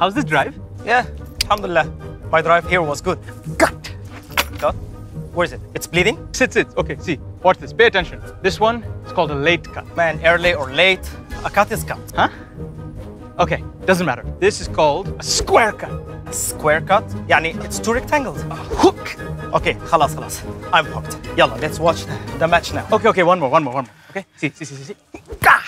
How's this drive? Yeah, alhamdulillah. My drive here was good. Cut. Cut? Where is it? It's bleeding? Sit, sit. Okay, see. Watch this. Pay attention. This one is called a late cut. Man, early or late, a cut is cut. Huh? Okay, doesn't matter. This is called a square cut. A square cut? Yani, it's two rectangles. Hook. Okay, halas halas. I'm hooked. Yalla, let's watch the, match now. Okay, okay, one more, one more, one more. Okay, see, see, see, see, see. Gah!